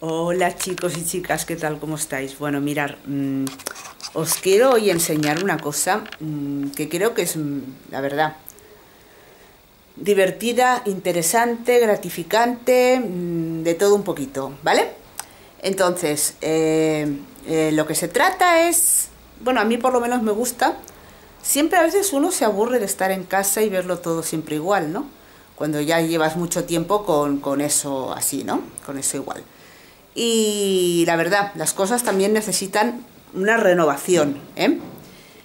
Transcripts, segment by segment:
Hola chicos y chicas, ¿qué tal? ¿Cómo estáis? Bueno, mirar, mmm, os quiero hoy enseñar una cosa mmm, que creo que es, mmm, la verdad, divertida, interesante, gratificante, de todo un poquito, ¿vale? Entonces, eh, eh, lo que se trata es, bueno, a mí por lo menos me gusta, siempre a veces uno se aburre de estar en casa y verlo todo siempre igual, ¿no? Cuando ya llevas mucho tiempo con, con eso así, ¿no? Con eso igual. Y la verdad, las cosas también necesitan una renovación. ¿eh?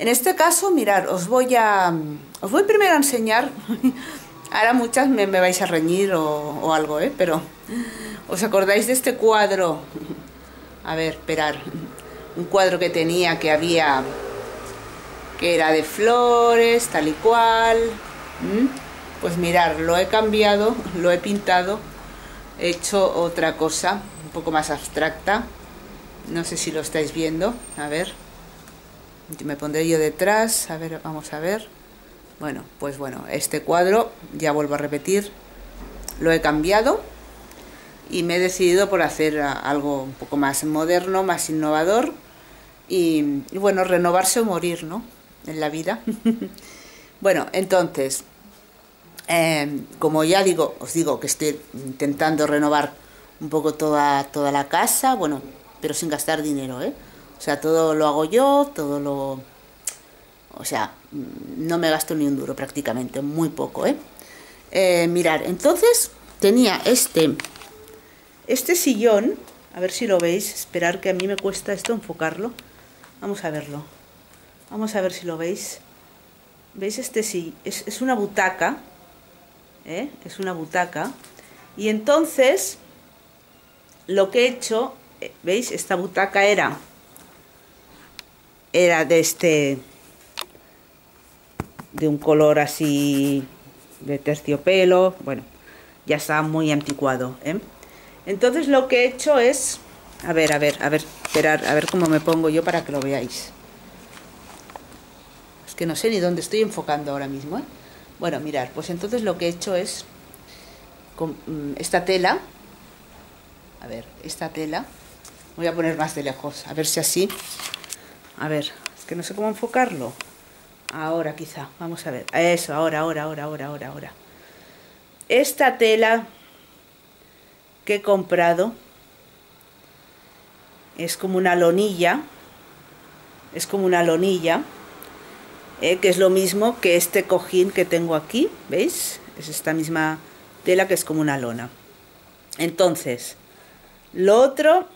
En este caso, mirar, os voy a. Os voy primero a enseñar. Ahora muchas me, vais a reñir o, algo, ¿eh? Pero. ¿Os acordáis de este cuadro? A ver, esperar. Un cuadro que tenía que había. que era de flores, tal y cual. Pues mirar, lo he cambiado, lo he pintado, he hecho otra cosa poco más abstracta. No sé si lo estáis viendo. A ver. Me pondré yo detrás. A ver, vamos a ver. Bueno, pues bueno, este cuadro, ya vuelvo a repetir, lo he cambiado y me he decidido por hacer algo un poco más moderno, más innovador y, y bueno, renovarse o morir, ¿no? En la vida. bueno, entonces, eh, como ya digo, os digo que estoy intentando renovar un poco toda, toda la casa, bueno, pero sin gastar dinero, ¿eh? O sea, todo lo hago yo, todo lo... O sea, no me gasto ni un duro prácticamente, muy poco, ¿eh? eh mirar, entonces tenía este, este sillón, a ver si lo veis, esperar que a mí me cuesta esto enfocarlo. Vamos a verlo. Vamos a ver si lo veis. ¿Veis este sí? Es, es una butaca. ¿Eh? Es una butaca. Y entonces lo que he hecho, eh, ¿veis? Esta butaca era, era de este, de un color así de terciopelo, bueno, ya está muy anticuado, ¿eh? Entonces lo que he hecho es, a ver, a ver, a ver, esperar, a ver cómo me pongo yo para que lo veáis. Es que no sé ni dónde estoy enfocando ahora mismo, ¿eh? Bueno, mirar, pues entonces lo que he hecho es, con mm, esta tela, a ver, esta tela, voy a poner más de lejos, a ver si así, a ver, es que no sé cómo enfocarlo, ahora quizá, vamos a ver, eso, ahora, ahora, ahora, ahora, ahora, ahora. Esta tela que he comprado es como una lonilla, es como una lonilla, eh, que es lo mismo que este cojín que tengo aquí, ¿veis? Es esta misma tela que es como una lona. Entonces, lo otro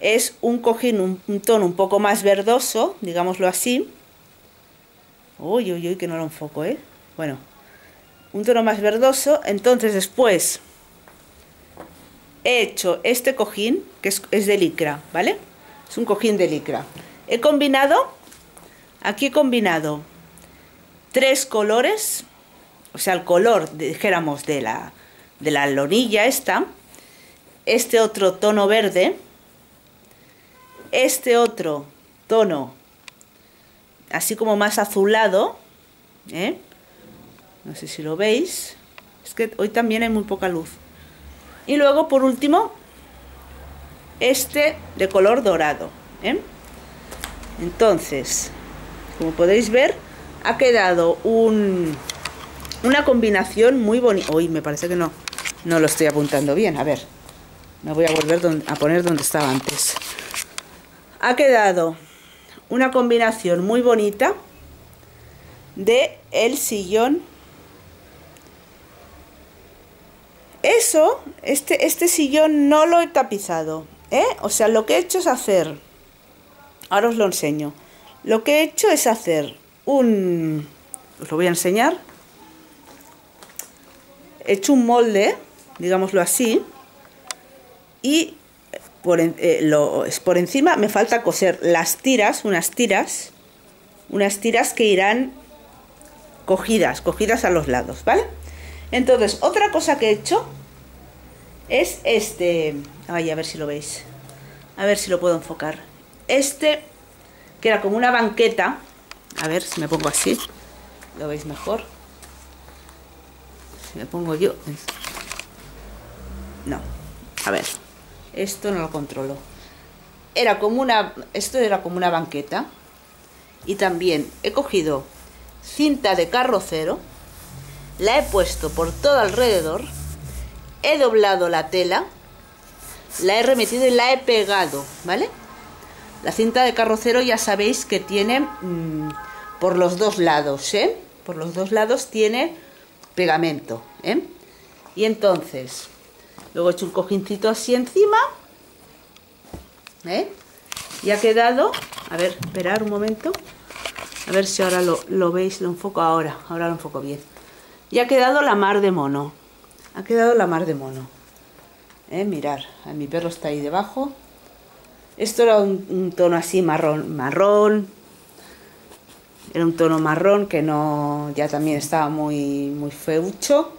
es un cojín, un, tono un poco más verdoso, digámoslo así. Uy, uy, uy, que no lo enfoco, ¿eh? Bueno, un tono más verdoso. Entonces después he hecho este cojín, que es, es de licra, ¿vale? Es un cojín de licra. He combinado, aquí he combinado tres colores, o sea, el color, dijéramos, de la, de la lonilla esta, este otro tono verde, este otro tono así como más azulado, ¿eh? no sé si lo veis, es que hoy también hay muy poca luz. Y luego por último, este de color dorado. ¿eh? Entonces, como podéis ver, ha quedado un, una combinación muy bonita. Uy, me parece que no, no lo estoy apuntando bien, a ver. Me voy a volver a poner donde estaba antes. Ha quedado una combinación muy bonita de el sillón. Eso, este, este sillón no lo he tapizado. ¿eh? O sea, lo que he hecho es hacer... Ahora os lo enseño. Lo que he hecho es hacer un... Os lo voy a enseñar. He hecho un molde, digámoslo así y por, eh, por encima me falta coser las tiras, unas tiras, unas tiras que irán cogidas, cogidas a los lados, ¿vale? Entonces, otra cosa que he hecho es este, a ver si lo veis, a ver si lo puedo enfocar, este, que era como una banqueta, a ver si me pongo así, lo veis mejor, si me pongo yo, no, a ver, esto no lo controlo. Era como una, esto era como una banqueta. Y también he cogido cinta de carrocero, la he puesto por todo alrededor, he doblado la tela, la he remetido y la he pegado, ¿vale? La cinta de carrocero ya sabéis que tiene mm, por los dos lados, ¿eh? Por los dos lados tiene pegamento, ¿eh? Y entonces, luego he hecho un cojincito así encima, ¿eh? Y ha quedado, a ver, esperar un momento, a ver si ahora lo, lo veis, lo enfoco ahora, ahora lo enfoco bien. Y ha quedado la mar de mono, ha quedado la mar de mono. ¿Eh? Mirar, mi perro está ahí debajo. Esto era un, tono así marrón, marrón. Era un tono marrón que no, ya también estaba muy, muy feucho.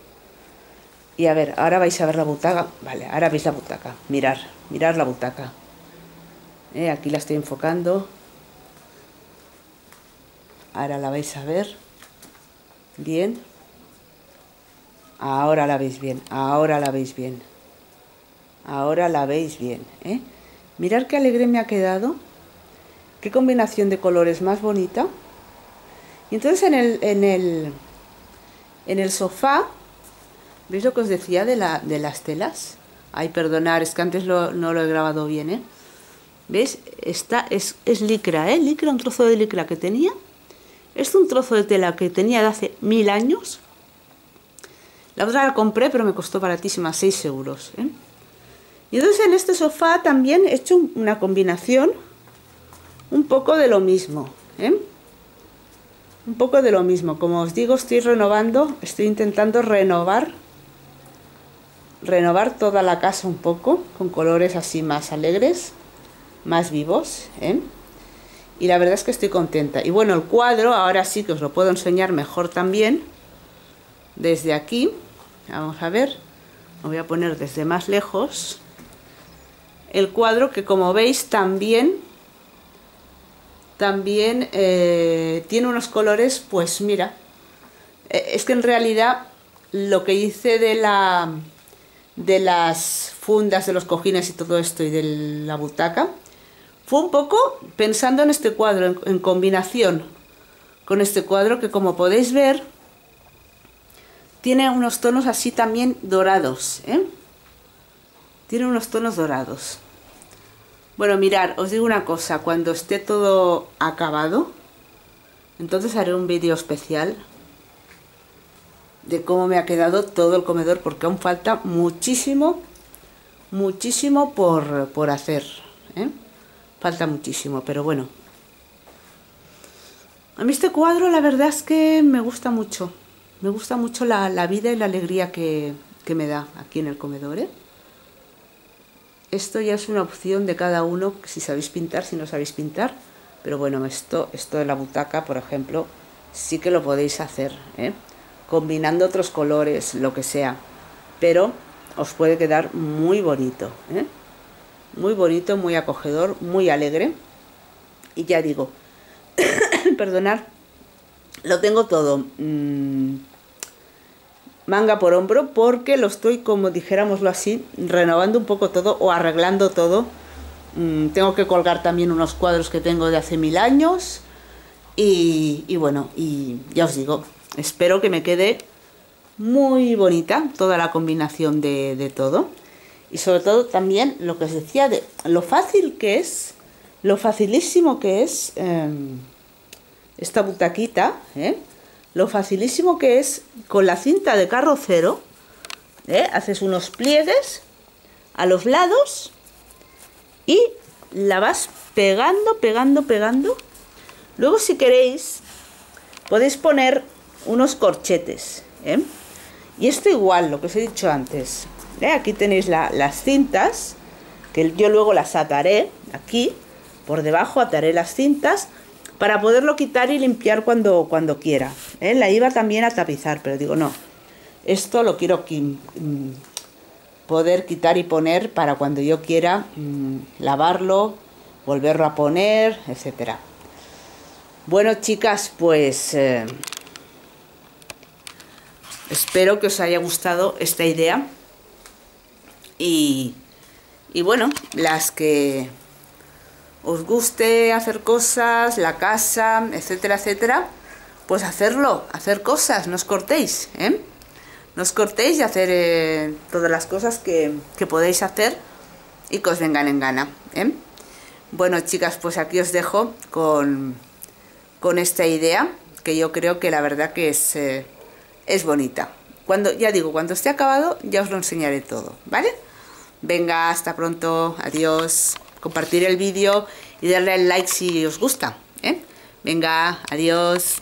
Y a ver, ahora vais a ver la butaca. Vale, ahora veis la butaca. Mirar, mirar la butaca. ¿Eh? Aquí la estoy enfocando. Ahora la vais a ver. Bien. Ahora la veis bien, ahora la veis bien. Ahora la veis bien, ¿eh? Mirad qué alegre me ha quedado. Qué combinación de colores más bonita. Y entonces en el, en el, en el sofá, ¿veis lo que os decía de, la, de las telas? Ay, perdonar, es que antes no lo he grabado bien, ¿eh? ¿Veis? Esta es, es licra, ¿eh? Un trozo de licra que tenía. Es un trozo de tela que tenía de hace mil años. La otra la compré, pero me costó baratísima, 6 euros. ¿eh? Y entonces en este sofá también he hecho una combinación un poco de lo mismo. ¿eh? Un poco de lo mismo. Como os digo, estoy renovando, estoy intentando renovar renovar toda la casa un poco con colores así más alegres, más vivos. ¿eh? Y la verdad es que estoy contenta. Y bueno, el cuadro ahora sí que os lo puedo enseñar mejor también. Desde aquí, vamos a ver, lo voy a poner desde más lejos el cuadro que como veis también también eh, tiene unos colores pues mira eh, es que en realidad lo que hice de la de las fundas de los cojines y todo esto y de la butaca fue un poco pensando en este cuadro en, combinación con este cuadro que como podéis ver tiene unos tonos así también dorados ¿eh? Tiene unos tonos dorados bueno, mirar, os digo una cosa, cuando esté todo acabado, entonces haré un vídeo especial de cómo me ha quedado todo el comedor, porque aún falta muchísimo, muchísimo por, hacer. ¿eh? Falta muchísimo, pero bueno. A mí este cuadro la verdad es que me gusta mucho. Me gusta mucho la, vida y la alegría que, que me da aquí en el comedor, ¿eh? Esto ya es una opción de cada uno, si sabéis pintar, si no sabéis pintar. Pero bueno, esto, esto de la butaca, por ejemplo, sí que lo podéis hacer, ¿eh? combinando otros colores, lo que sea. Pero os puede quedar muy bonito, ¿eh? muy bonito, muy acogedor, muy alegre. Y ya digo, perdonar, lo tengo todo. Mm, manga por hombro porque lo estoy, como dijéramoslo así, renovando un poco todo o arreglando todo. Mm, tengo que colgar también unos cuadros que tengo de hace mil años. Y, bueno, y ya os digo, espero que me quede muy bonita toda la combinación de, todo. Y sobre todo también lo que os decía de lo fácil que es, lo facilísimo que es em, esta butaquita, ¿eh? Lo facilísimo que es con la cinta de carrocero, ¿eh? haces unos pliegues a los lados y la vas pegando, pegando, pegando. Luego si queréis podéis poner unos corchetes. ¿eh? Y esto igual, lo que os he dicho antes. ¿eh? Aquí tenéis las cintas, que yo luego las ataré aquí, por debajo ataré las cintas para poderlo quitar y limpiar cuando, cuando quiera. ¿eh? La iba también a tapizar, pero digo, no, esto lo quiero mm, poder quitar y poner para cuando yo quiera mm, lavarlo, volverlo a poner, etcétera. Bueno, chicas, pues eh, espero que os haya gustado esta idea y, Y bueno, las que os guste hacer cosas, la casa, etcétera, etcétera, pues hacerlo, hacer cosas, no os cortéis, ¿eh? No os cortéis y hacer eh, todas las cosas que, que, podéis hacer y que os vengan en gana, ¿eh? Bueno, chicas, pues aquí os dejo con, con esta idea, que yo creo que la verdad que es, eh, es bonita. Cuando, ya digo, cuando esté acabado ya os lo enseñaré todo, ¿vale? Venga, hasta pronto, adiós. Compartir el vídeo y darle al like si os gusta, ¿eh? Venga, adiós.